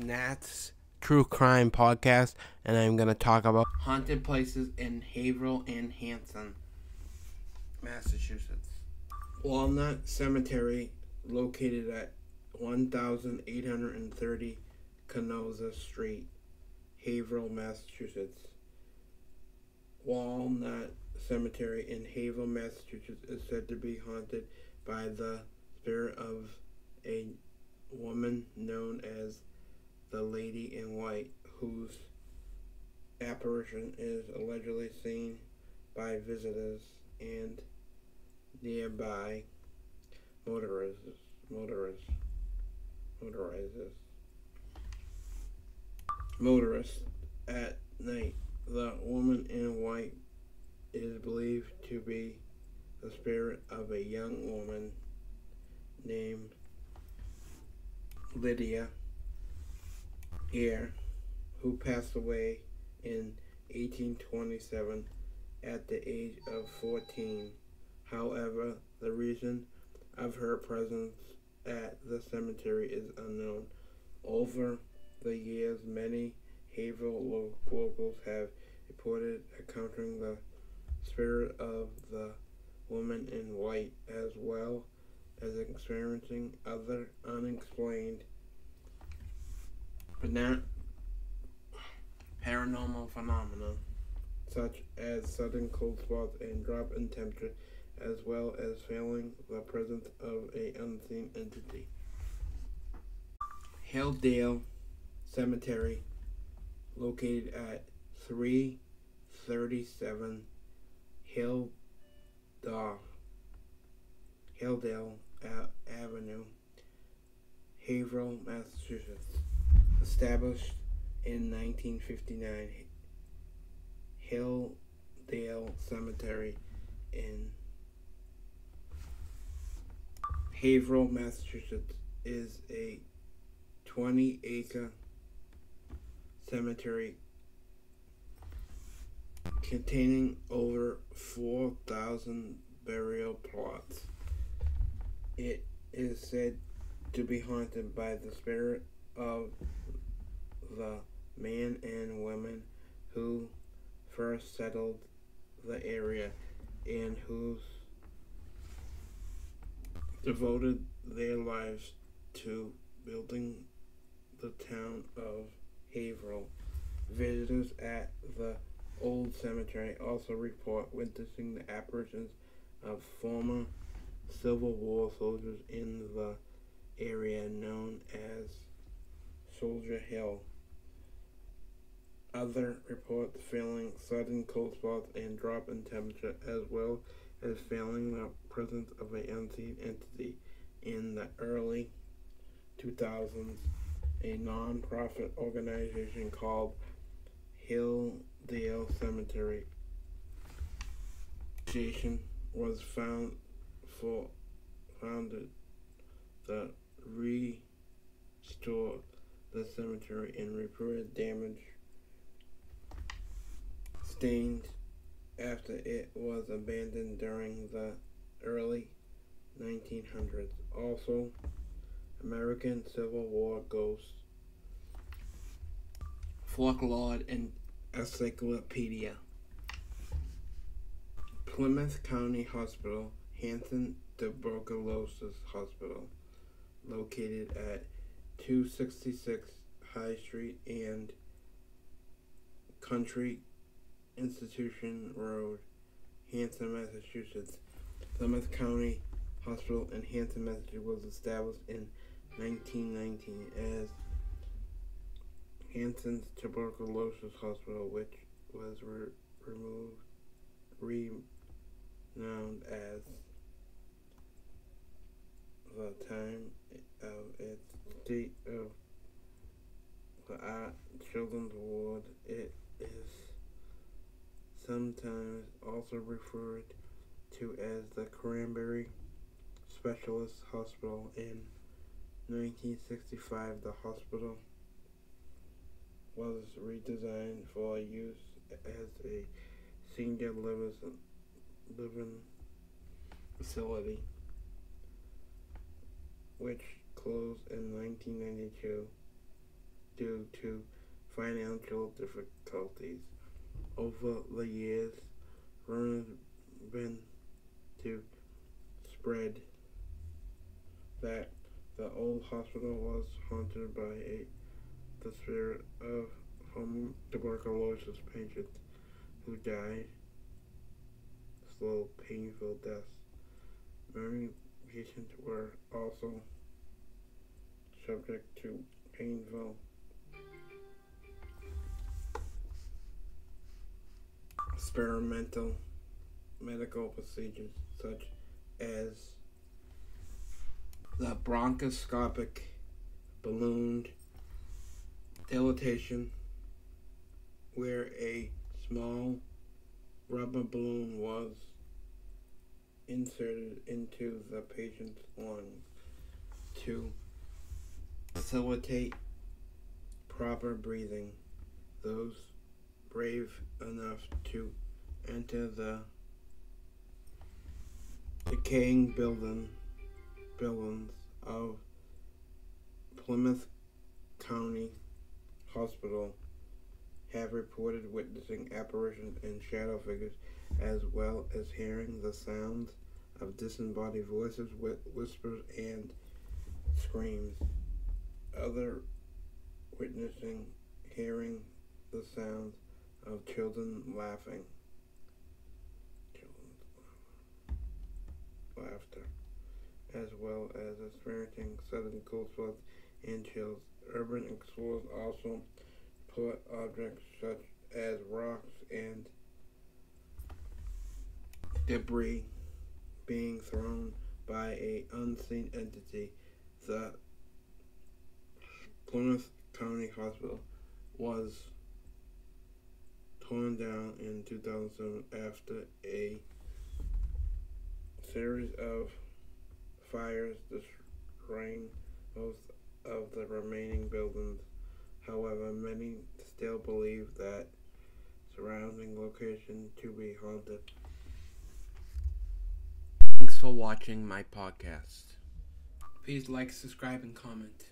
Nat's True Crime Podcast, and I'm going to talk about haunted places in Haverhill and Hanson, Massachusetts. Walnut Cemetery, located at 1830 Kenoza Street, Haverhill, Massachusetts. Walnut Cemetery in Haverhill, Massachusetts is said to be haunted by the spirit of a woman known as the Lady in White, whose apparition is allegedly seen by visitors and nearby motorists. Motorists. Motorists at night. The woman in white is believed to be the spirit of a young woman named Lydia Eyre, who passed away in 1827 at the age of 14. However, the reason of her presence at the cemetery is unknown. Over the years, many Haverhill locals have reported encountering the spirit of the woman in white as well as experiencing other unexplained paranormal phenomena such as sudden cold spots and drop in temperature as well as feeling the presence of a unseen entity. Hilldale Cemetery located at 337 Hill Hilldale Avenue, Haverhill, Massachusetts. Established in 1959, Hilldale Cemetery in Haverhill, Massachusetts is a 20 acre cemetery containing over 4,000 burial plots. It is said to be haunted by the spirit of the men and women who first settled the area and who devoted their lives to building the town of Haverhill. Visitors at the old cemetery also report witnessing the apparitions of former Civil War soldiers in the area known as Soldier Hill. Other reports feeling sudden cold spots and drop in temperature, as well as feeling the presence of an unseen entity. In the early 2000s, a non-profit organization called Hilldale Cemetery Association was found for founded the restore the cemetery and repair damage stained after it was abandoned during the early 1900s. Also, American Civil War ghosts, folklore, and encyclopedia. Plymouth County Hospital, Hanson Tuberculosis Hospital, located at 266 High Street and Country Institution Road, Hanson, Massachusetts. Plymouth County Hospital in Hanson, Massachusetts was established in 1919 as Hanson's Tuberculosis Hospital, which was re removed, renowned as the time of its state of the art children's ward. It is sometimes also referred to as the Cranberry Specialty Hospital. In 1965, the hospital was redesigned for use as a senior living facility, which closed in 1992 due to financial difficulties. Over the years, rumors been to spread that the old hospital was haunted by a the spirit of home tuberculosis patients who died slow, painful deaths. Many patients were also subject to painful experimental medical procedures such as the bronchoscopic balloon dilatation, where a small rubber balloon was inserted into the patient's lungs to facilitate proper breathing. Those brave enough to enter the decaying building buildings of Plymouth County Hospital have reported witnessing apparitions and shadow figures as well as hearing the sounds of disembodied voices, with whispers, and screams. Other witnessing hearing the sounds Oh, of children laughing. Laughter. As well as experiencing sudden cold sweats and chills. Urban explorers also put objects such as rocks and debris being thrown by a unseen entity. The Plymouth County Hospital was torn down in 2007 after a series of fires destroying most of the remaining buildings. However, many still believe that surrounding location to be haunted. Thanks for watching my podcast. Please like, subscribe, and comment.